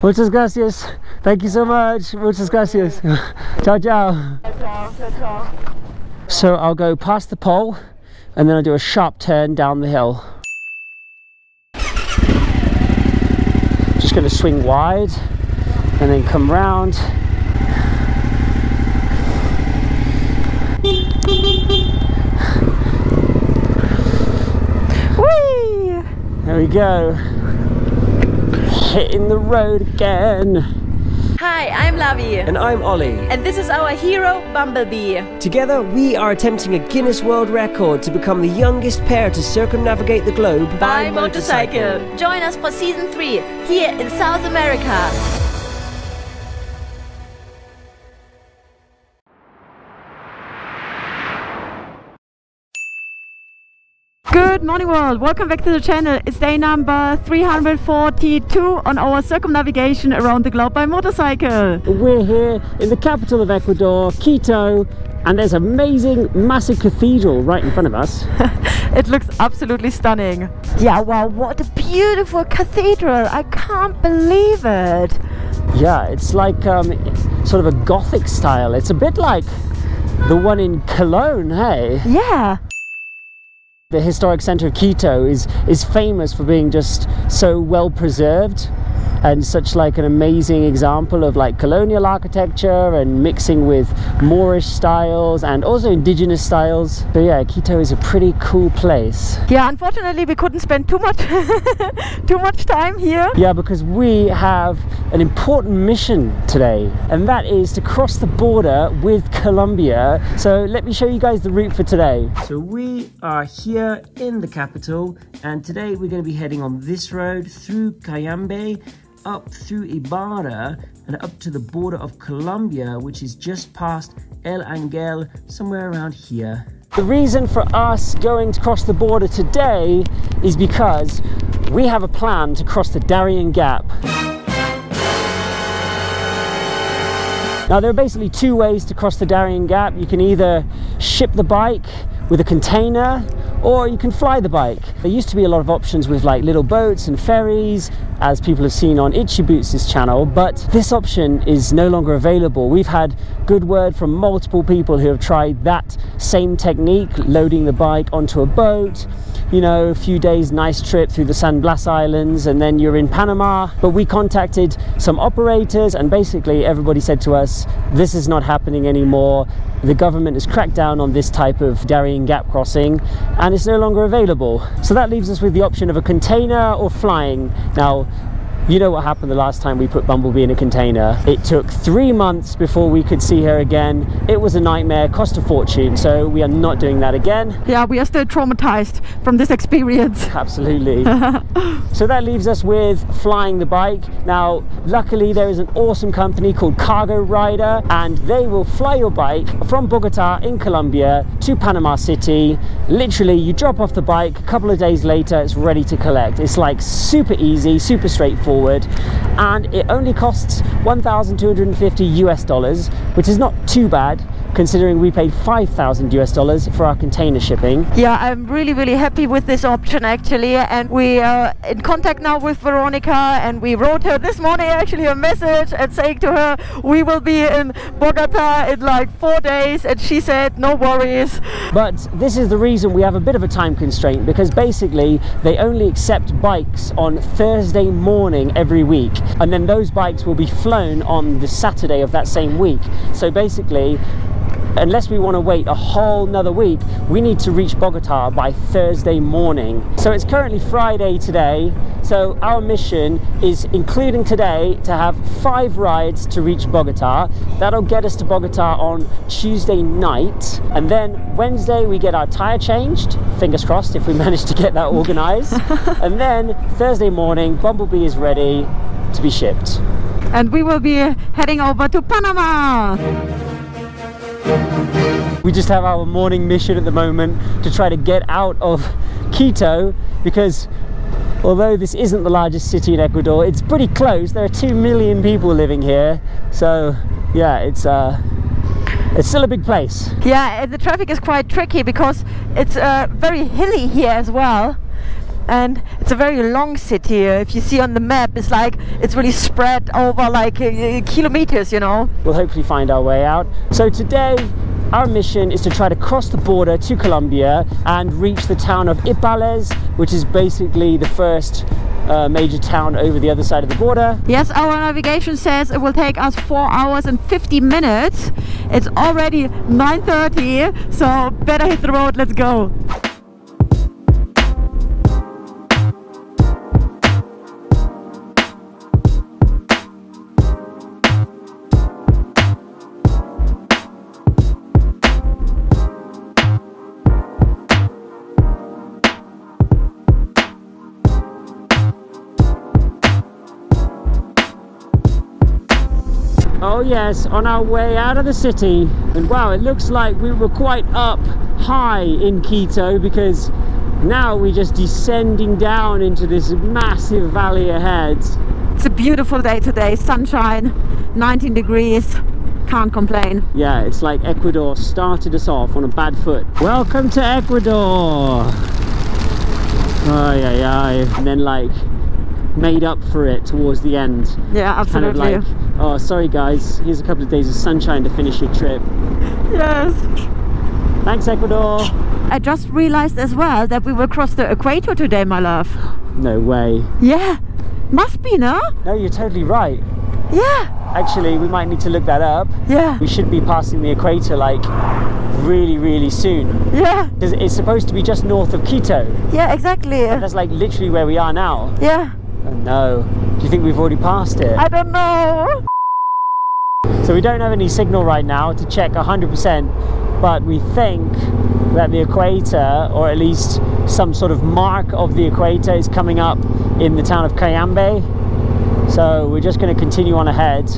Muchas gracias. Thank you so much. Muchas gracias. ciao, ciao. So I'll go past the pole and then I'll do a sharp turn down the hill. Just going to swing wide and then come round. There we go. Hitting the road again. Hi, I'm Lavi. And I'm Ollie. And this is our hero, Bumblebee. Together, we are attempting a Guinness World Record to become the youngest pair to circumnavigate the globe By motorcycle. Join us for season 3 here in South America. Good morning world, welcome back to the channel. It's day number 342 on our circumnavigation around the globe by motorcycle. We're here in the capital of Ecuador, Quito, and there's an amazing, massive cathedral right in front of us. It looks absolutely stunning. Yeah, wow, what a beautiful cathedral. I can't believe it. Yeah, it's like um, sort of a Gothic style. It's a bit like the one in Cologne, hey? Yeah. The historic center of Quito is, is famous for being just so well preserved and such like an amazing example of like colonial architecture and mixing with Moorish styles and also indigenous styles. So yeah, Quito is a pretty cool place. Yeah, unfortunately we couldn't spend too much too much time here. Yeah, because we have an important mission today, and that is to cross the border with Colombia. So let me show you guys the route for today. So we are here in the capital, and today we're going to be heading on this road through Cayambe, up through Ibarra, and up to the border of Colombia, which is just past El Angel, somewhere around here. The reason for us going to cross the border today is because we have a plan to cross the Darien Gap. Now there are basically two ways to cross the Darien Gap. You can either ship the bike with a container or you can fly the bike. There used to be a lot of options with like little boats and ferries as people have seen on Itchy Boots' channel, but this option is no longer available. We've had good word from multiple people who have tried that same technique, loading the bike onto a boat, you know, a few days nice trip through the San Blas Islands and then you're in Panama. But we contacted some operators and basically everybody said to us, this is not happening anymore. The government has cracked down on this type of Darien Gap crossing and it's no longer available. So that leaves us with the option of a container or flying. Now, you know what happened the last time we put Bumblebee in a container. It took three months before we could see her again. It was a nightmare, cost a fortune, so we are not doing that again. Yeah, we are still traumatized from this experience. Absolutely. so that leaves us with flying the bike. Now, luckily there is an awesome company called Cargo Rider and they will fly your bike from Bogota in Colombia to Panama City. Literally, you drop off the bike, a couple of days later it's ready to collect. It's like super easy, super straightforward and it only costs 1,250 US dollars, which is not too bad considering we paid 5,000 US dollars for our container shipping. Yeah, I'm really, really happy with this option actually. And we are in contact now with Veronica and we wrote her this morning actually a message and saying to her, we will be in Bogota in like four days. And she said, no worries. But this is the reason we have a bit of a time constraint because basically they only accept bikes on Thursday morning every week. And then those bikes will be flown on the Saturday of that same week. So basically, unless we want to wait a whole nother week, we need to reach Bogota by Thursday morning. So it's currently Friday today. So our mission is, including today, to have five rides to reach Bogota. That'll get us to Bogota on Tuesday night. And then Wednesday, we get our tire changed. Fingers crossed if we manage to get that organized. and then Thursday morning, Bumblebee is ready to be shipped. And we will be heading over to Panama. We just have our morning mission at the moment to try to get out of Quito because although this isn't the largest city in Ecuador, it's pretty close. There are 2 million people living here. So yeah, it's uh, it's still a big place. Yeah, the traffic is quite tricky because it's uh, very hilly here as well. And it's a very long city. If you see on the map, it's like it's really spread over like uh, kilometers, you know. We'll hopefully find our way out. So today, our mission is to try to cross the border to Colombia and reach the town of Ipiales, which is basically the first uh, major town over the other side of the border. Yes, our navigation says it will take us 4 hours and 50 minutes. It's already 9.30, so better hit the road, let's go. Oh yes, on our way out of the city. And wow, it looks like we were quite up high in Quito because now we're just descending down into this massive valley ahead. It's a beautiful day today, sunshine, 19 degrees. Can't complain. Yeah, it's like Ecuador started us off on a bad foot. Welcome to Ecuador! Ay, ay, ay. And then like made up for it towards the end. Yeah, Kind of absolutely. like, oh, sorry guys, here's a couple of days of sunshine to finish your trip. yes. Thanks, Ecuador. I just realized as well that we will cross the equator today, my love. No way. Yeah, must be, no? No, you're totally right. Yeah, Actually, we might need to look that up. yeah, We should be passing the equator like really, really soon. yeah, Because it's supposed to be just north of Quito. yeah, exactly. and That's like literally where we are now. Yeah, Oh no. Do you think we've already passed it? I don't know. So we don't have any signal right now to check 100%, but we think that the equator, or at least some sort of mark of the equator, is coming up in the town of Cayambe. So we're just going to continue on ahead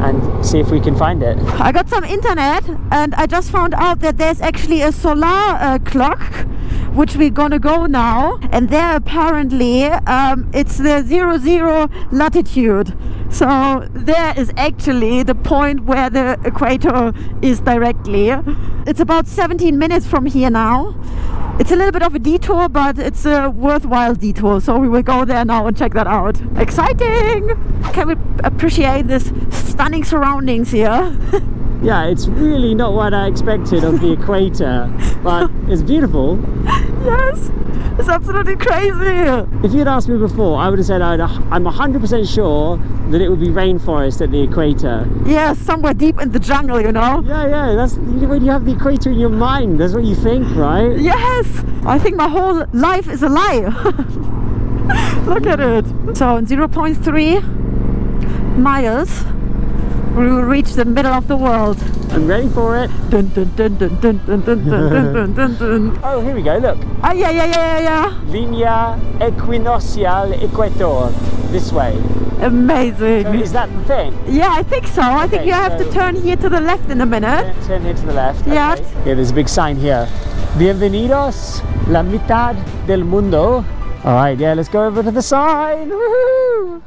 and see if we can find it. I got some internet and I just found out that there's actually a solar uh, clock which we're gonna go now. And there apparently um, it's the zero zero latitude. So there is actually the point where the equator is directly. It's about 17 minutes from here now. It's a little bit of a detour but it's a worthwhile detour. So we will go there now and check that out. Exciting! Can we appreciate this stunning surroundings here Yeah, it's really not what I expected of the equator, but it's beautiful. Yes, it's absolutely crazy. If you'd asked me before, I would have said I'd, I'm 100% sure that it would be rainforest at the equator. Yeah, somewhere deep in the jungle, you know. Yeah, yeah, that's you know, when you have the equator in your mind, that's what you think, right? Yes, I think my whole life is a lie. Look at it. So in 0.3 miles, we will reach the middle of the world. I'm ready for it. Dun, dun, dun, dun, dun, dun, dun, dun, dun, dun, dun. Oh, here we go, look. Ah, yeah, yeah, yeah, yeah, Linea equinoccial equator. This way. Amazing. So is that the thing? Yeah, I think so. I think Okay, you have to turn here to the left in a minute. Turn, turn here to the left. Yeah. okay. Yeah, there's a big sign here. Bienvenidos la mitad del mundo. All right, yeah, let's go over to the sign. Woohoo!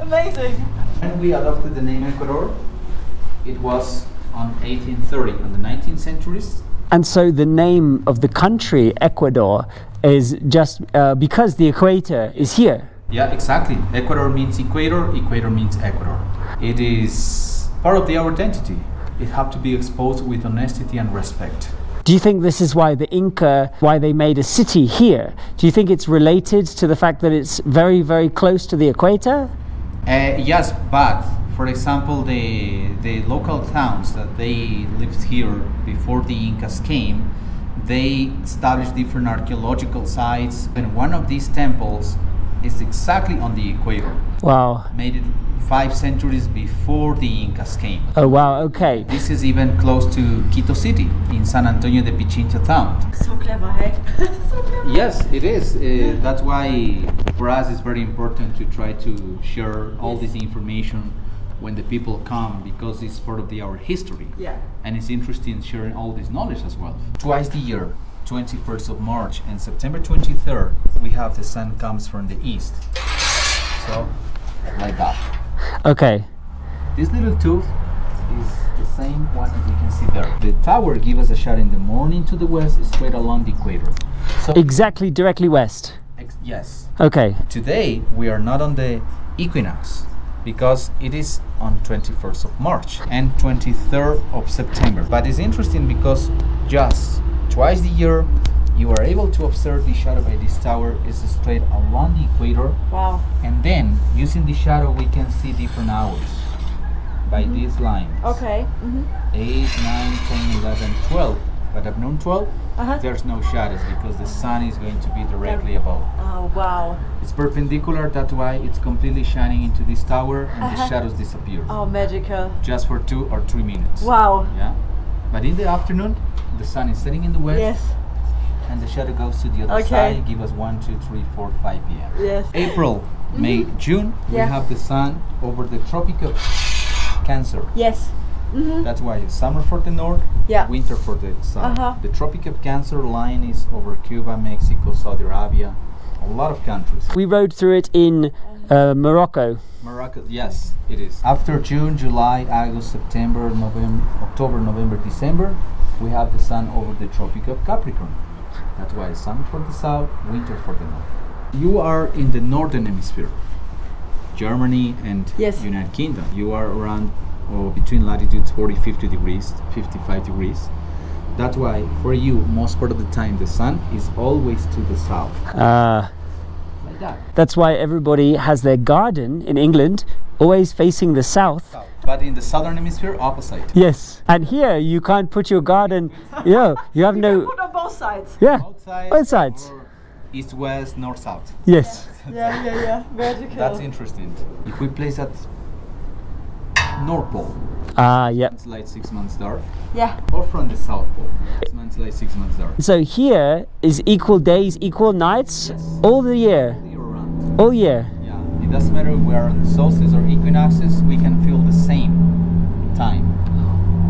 Amazing. When we adopted the name Ecuador, it was on 1830, on the 19th centuries. And so the name of the country, Ecuador, is just uh, because the equator is here. Yeah, exactly. Ecuador means equator, equator means Ecuador. It is part of the, our identity. It have to be exposed with honesty and respect. Do you think this is why the Inca, why they made a city here? Do you think it's related to the fact that it's very, very close to the equator? Uh, yes, but for example, the the local towns that they lived here before the Incas came, they established different archaeological sites, and one of these temples is exactly on the equator. Wow. Made it five centuries before the Incas came. Oh, wow, okay. This is even close to Quito City in San Antonio de Pichincha town. So clever, hey? so clever. Yes, it is. Uh, that's why for us it's very important to try to share all this information when the people come because it's part of the, our history. Yeah. And it's interesting sharing all this knowledge as well. Twice a year, 21st of March and September 23rd, we have the sun comes from the east. So, like that. Okay. This little tooth is the same one as you can see there. The tower gives us a shot in the morning to the west straight along the equator. So Exactly directly west. ex- yes, Okay. today we are not on the equinox because it is on 21st of March and 23rd of September. But it's interesting because just twice a year you are able to observe the shadow by this tower is straight along the equator Wow. and then using the shadow we can see different hours by these lines. Okay. Mm-hmm. 8, 9, 10, 11, 12. But at noon 12, Uh-huh. there's no shadows because the sun is going to be directly above. Oh wow. It's perpendicular, that's why it's completely shining into this tower and the Uh-huh. shadows disappear. Oh magical. Just for two or three minutes. Wow. Yeah. But in the afternoon, the sun is setting in the west Yes. And the shadow goes to the other Okay. side. Give us 1, 2, 3, 4, 5 p.m. Yes. April, May, June, Yeah. we have the sun over the Tropic of Cancer. Yes. Mm-hmm. That's why it's summer for the north, Yeah. winter for the south. Uh-huh. The Tropic of Cancer line is over Cuba, Mexico, Saudi Arabia, a lot of countries. We rode through it in uh, Morocco. Morocco, yes, it is. After June, July, August, September, November, October, November, December, we have the sun over the Tropic of Capricorn. That's why it's summer for the south, winter for the north. You are in the northern hemisphere, Germany and Yes. United Kingdom. You are around or between latitudes 40, 50 degrees, 55 degrees. That's why for you, most part of the time, the sun is always to the south, Uh, like that. that's why everybody has their garden in England always facing the south. South. But in the southern hemisphere, opposite. Yes. And here you can't put your garden, you know, you have no. On both sides. Yeah. outside, Both sides. east, west, north, south. Yes. Yeah, yeah, yeah. Magical. That's interesting. If we place at North Pole, Ah, yeah. it's like six months dark, Yeah. or from the South Pole, it's months like six months dark. So here is equal days, equal nights Yes. all the year. Year round. All year. Yeah, it doesn't matter if we are on solstice or equinoxes, we can feel the same time.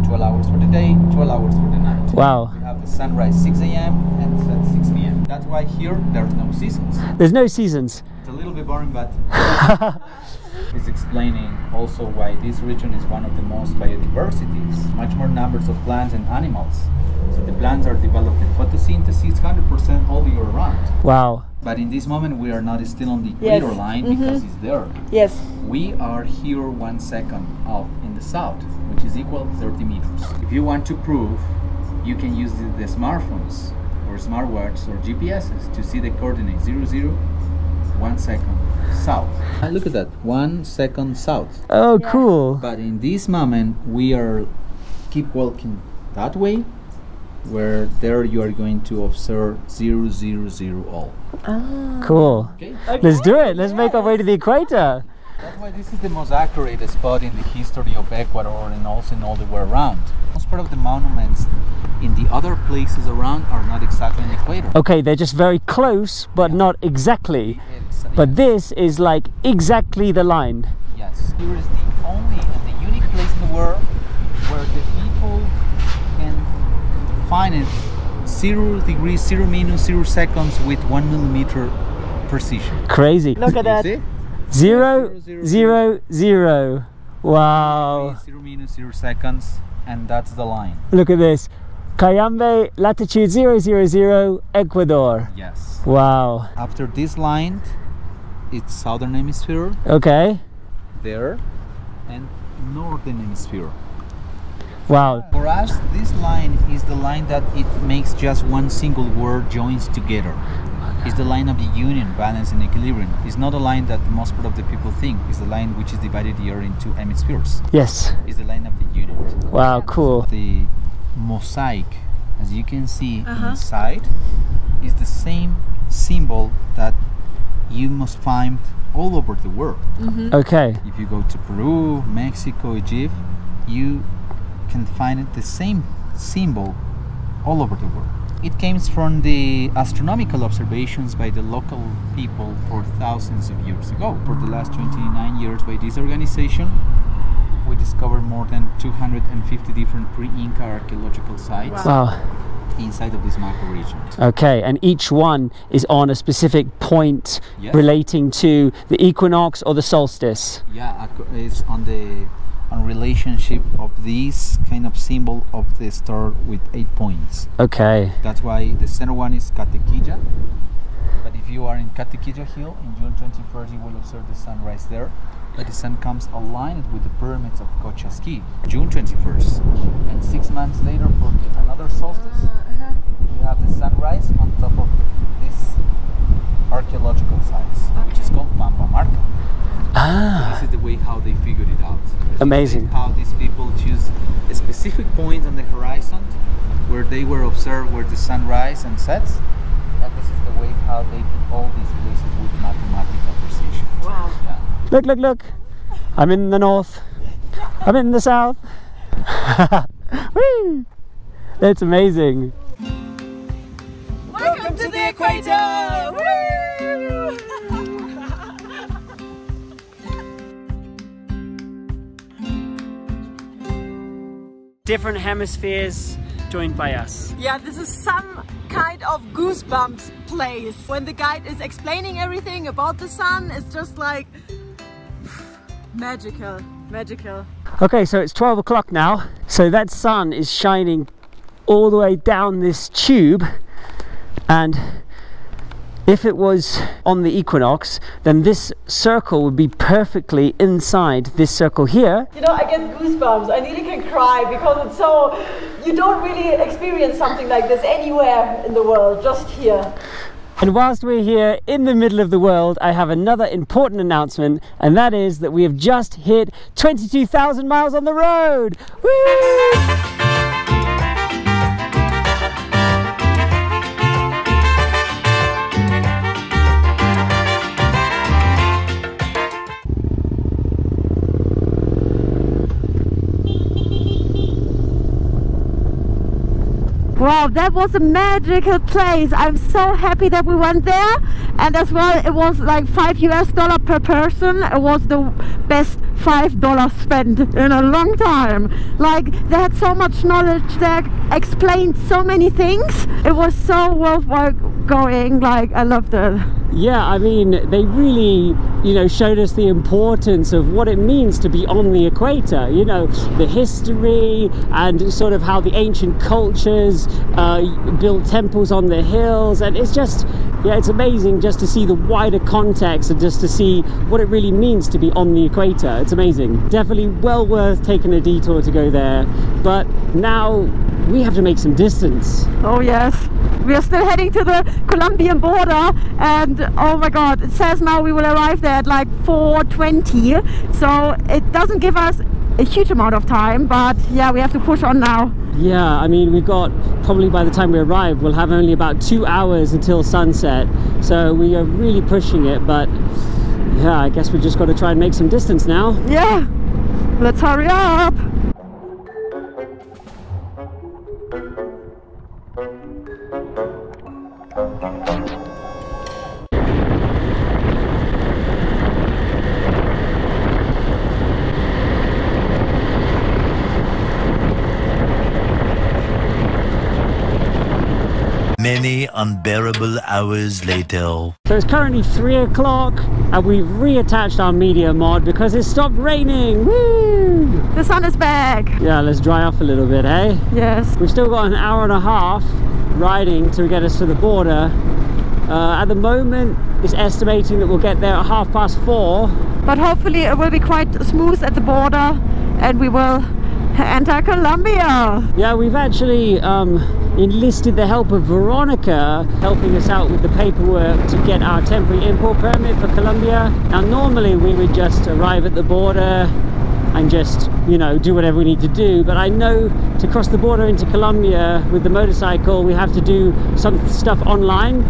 12 hours for the day, 12 hours for the night. Wow. We have the sunrise 6 a.m. and set 6 p.m. That's why here there's no seasons. There's no seasons. It's a little bit boring, but is explaining also why this region is one of the most biodiversities, much more numbers of plants and animals. So the plants are developing photosynthesis 100% all year round. Wow. But in this moment, we are not still on the Yes. equator line Mhm. because it's there. Yes. We are here one second off in the south, which is equal 30 meters. If you want to prove, you can use the, the smartphones or smartwatches or GPSs to see the coordinate 00, one second south. And look at that, one second south. Oh, Yeah. cool. But in this moment, we are keep walking that way, where there you are going to observe 000 all. Ah. Cool. Okay. Let's do it. Let's make our way to the equator. That's why this is the most accurate spot in the history of Ecuador and also in all the way around. Most part of the monuments in the other places around are not exactly on the equator. Okay, they're just very close, but not exactly. It's- uh, But yes, this is like exactly the line. yes, here is the only and the unique place in the world where the people can find it zero degrees, zero minutes, zero seconds with one millimeter precision. Crazy. Look at You that. see? Zero, Zero, zero, zero, zero. Wow. Zero minutes, zero seconds, and that's the line. Look at this. Cayambe, latitude 000, Ecuador. Yes. Wow. After this line, it's southern hemisphere Okay. there and northern hemisphere. Wow. For us, this line is the line that it makes just one single word joins together. It's the line of the union, balance, and equilibrium. It's not a line that most part of the people think. It's the line which is divided the earth into hemispheres. Yes. It's the line of the unit. Wow, cool. The mosaic, as you can see Uh-huh. inside, is the same symbol that you must find all over the world. Okay. If you go to Peru, Mexico, Egypt, you can find it the same symbol all over the world. It came from the astronomical observations by the local people for thousands of years ago. For the last 29 years by this organization, we discovered more than 250 different pre-Inca archaeological sites Wow. inside of this macro region. Okay, and each one is on a specific point Yes. relating to the equinox or the solstice. Yeah, it's on the on relationship of this kind of symbol of the star with eight points. Okay. That's why the center one is Catequilla. But if you are in Catequilla Hill in June 21st, you will observe the sunrise there. But the sun comes aligned with the pyramids of Cochasquí, June 21st. And six months later, for the, another solstice, we have the sunrise on top of this archaeological sites, which is called Pambamarca. Ah, This is the way how they figured it out. This Amazing. How these people choose a specific point on the horizon where they were observed where the sun rises and sets. And this is the way how they put all these places with mathematical precision. Wow. Yeah. Look, look, look. I'm in the north. I'm in the south. Woo! That's amazing. Welcome to the equator! Different hemispheres joined by us. Yeah, this is some kind of goosebumps place. When the guide is explaining everything about the sun, it's just like magical, magical. Okay, so it's 12 o'clock now. So that sun is shining all the way down this tube. And if it was on the equinox, then this circle would be perfectly inside this circle here. You know, I get goosebumps. I nearly can cry because it's so. You don't really experience something like this anywhere in the world, just here. And whilst we're here in the middle of the world, I have another important announcement, and that is that we have just hit 22,000 miles on the road. Woo! Wow, that was a magical place. I'm so happy that we went there. And as well, it was like five US dollar per person. It was the best five dollars spent in a long time. Like they had so much knowledge that explained so many things. It was so worthwhile going. Like I loved it. Yeah, I mean, they really, you know, showed us the importance of what it means to be on the equator. You know, the history and sort of how the ancient cultures uh, built temples on the hills, and it's just, yeah, it's amazing just to see the wider context and just to see what it really means to be on the equator. It's amazing. Definitely well worth taking a detour to go there. But now we have to make some distance. Oh yes, we are still heading to the Colombian border, and oh my God, it says now we will arrive there at like 4:20. So it doesn't give us a huge amount of time, but yeah, we have to push on now. Yeah, I mean, we've got probably by the time we arrive, we'll have only about two hours until sunset. So we are really pushing it, but yeah, I guess we just got to try and make some distance now. Yeah, let's hurry up. Unbearable hours later. So it's currently three o'clock, and we've reattached our media mod because it stopped raining. Woo! The sun is back. Yeah, let's dry off a little bit, eh? Yes. We've still got an hour and a half riding to get us to the border. Uh, at the moment, it's estimating that we'll get there at half past four. But hopefully it will be quite smooth at the border, and we will enter Colombia. Yeah, we've actually um, enlisted the help of Veronica helping us out with the paperwork to get our temporary import permit for Colombia. Now, normally we would just arrive at the border and just, you know, do whatever we need to do. But I know to cross the border into Colombia with the motorcycle, we have to do some stuff online.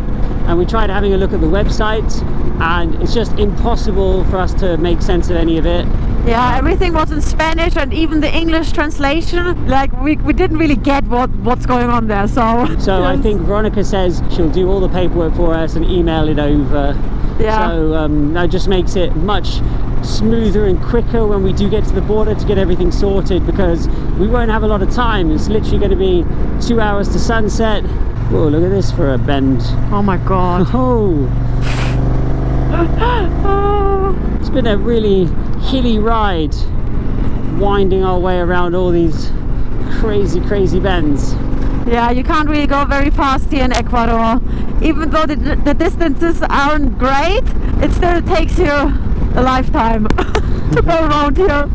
And we tried having a look at the website, and it's just impossible for us to make sense of any of it. Yeah, everything was in Spanish and even the English translation, like we, we didn't really get what, what's going on there, so... So I think Veronica says she'll do all the paperwork for us and email it over. Yeah. So um, that just makes it much smoother and quicker when we do get to the border to get everything sorted because we won't have a lot of time. It's literally going to be two hours to sunset. Whoa, look at this for a bend. Oh my god. Oh, oh. it's been a really hilly ride. winding our way around all these crazy, crazy bends. Yeah, you can't really go very fast here in Ecuador. Even though the, the distances aren't great, it still takes you a lifetime to go around here.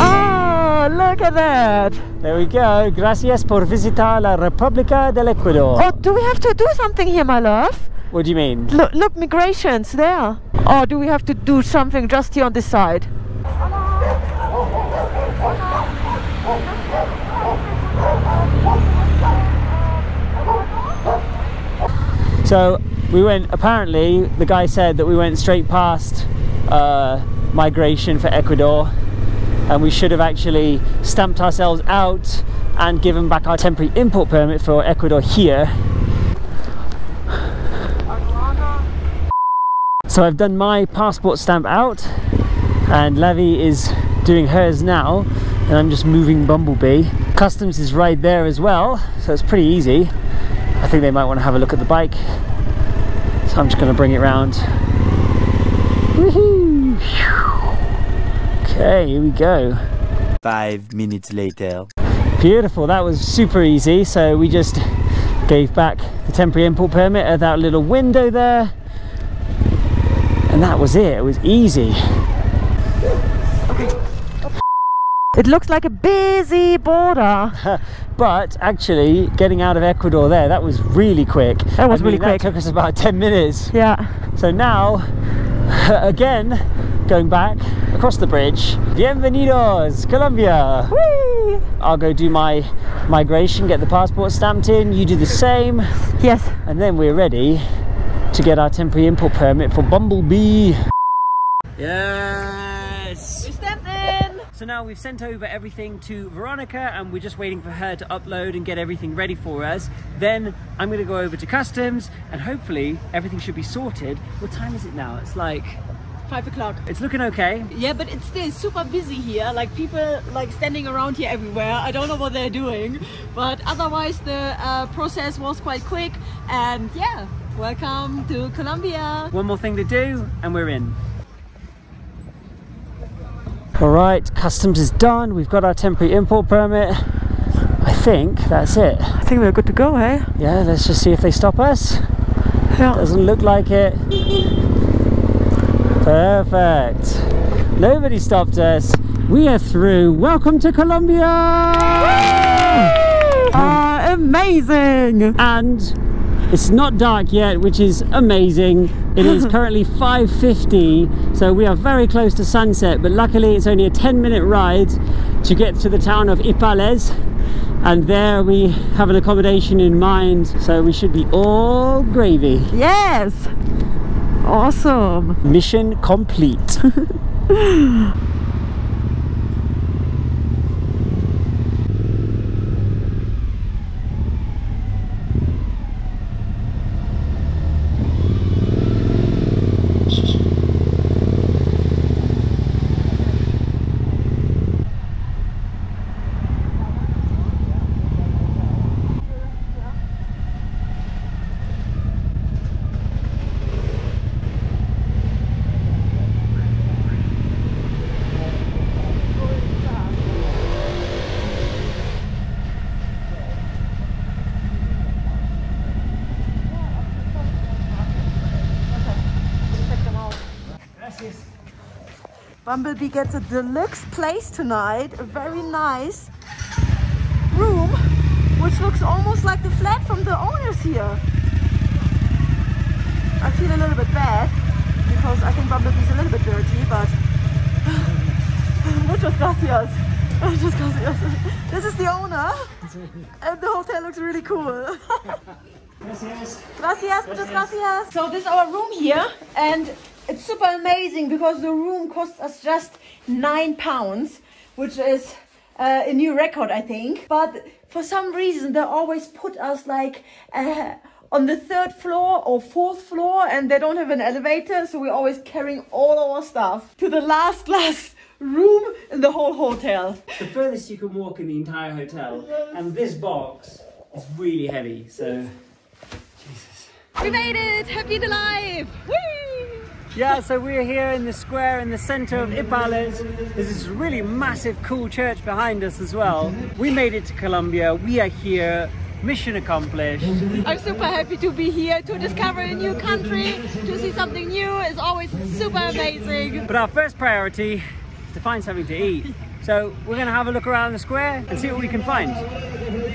Oh, look at that. There we go. Gracias por visitar la República del Ecuador. Oh, do we have to do something here, my love? What do you mean? Look, look, migrations there. Or do we have to do something just here on this side? So we went, apparently, the guy said that we went straight past uh, migration for Ecuador and we should have actually stamped ourselves out and given back our temporary import permit for Ecuador here. So I've done my passport stamp out and Lavi is doing hers now and I'm just moving Bumblebee. Customs is right there as well, so it's pretty easy. I think they might want to have a look at the bike. So I'm just going to bring it round. Woohoo! Okay, here we go. Five minutes later. Beautiful, that was super easy. So we just gave back the temporary import permit at that little window there. And that was it, it was easy. It looks like a busy border. But actually, getting out of Ecuador there, that was really quick. That was I mean, really quick. That took us about 10 minutes. yeah. So now, again, going back across the bridge. Bienvenidos, Colombia. Whee! I'll go do my migration, get the passport stamped in. You do the same, Yes. and then we're ready to get our temporary import permit for Bumblebee. Yes. We stepped in. So now we've sent over everything to Veronica and we're just waiting for her to upload and get everything ready for us. Then I'm going to go over to customs and hopefully everything should be sorted. What time is it now? It's like, Five o'clock. it's looking okay. Yeah, but it's still super busy here. Like people like standing around here everywhere. I don't know what they're doing, but otherwise the uh, process was quite quick. And yeah, welcome to Colombia. One more thing to do and we're in. All right, customs is done. We've got our temporary import permit. I think that's it. I think we're good to go, eh? Yeah, let's just see if they stop us. Yeah. Doesn't look like it. Perfect. Nobody stopped us. We are through. Welcome to Colombia! Ah, amazing. And it's not dark yet, which is amazing. It is currently 5.50, so we are very close to sunset, but luckily it's only a 10 minute ride to get to the town of Ipiales. And there we have an accommodation in mind, so we should be all gravy. Yes. Awesome. Mission complete. Bumblebee gets a deluxe place tonight. A very nice room, which looks almost like the flat from the owners here. I feel a little bit bad because I think Bumblebee's a little bit dirty, but muchas gracias. Muchas gracias. This is the owner, and the hotel looks really cool. Gracias, muchas gracias. So this is our room here, and it's super amazing because the room costs us just nine pounds, which is uh, a new record, I think. But for some reason, they always put us like uh, on the third floor or fourth floor, and they don't have an elevator, so we're always carrying all our stuff to the last, last room in the whole hotel. the furthest you can walk in the entire hotel, and this box is really heavy, so. Jesus. We made it! Happy to alive! Whee! Yeah, so we're here in the square in the center of Ipiales. There's this really massive, cool church behind us as well. We made it to Colombia. We are here. Mission accomplished. I'm super happy to be here to discover a new country, to see something new is always super amazing. But our first priority is to find something to eat. So we're gonna have a look around the square and see what we can find.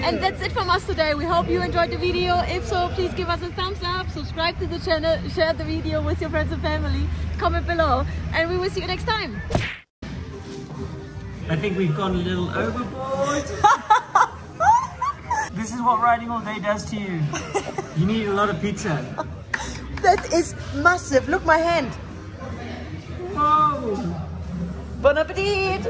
And that's it from us today. We hope you enjoyed the video. If so, please give us a thumbs up, subscribe to the channel, share the video with your friends and family, comment below, and we will see you next time. I think we've gone a little overboard. this is what riding all day does to you. You need a lot of pizza. That is massive. Look my hand. Whoa! Bon appetit!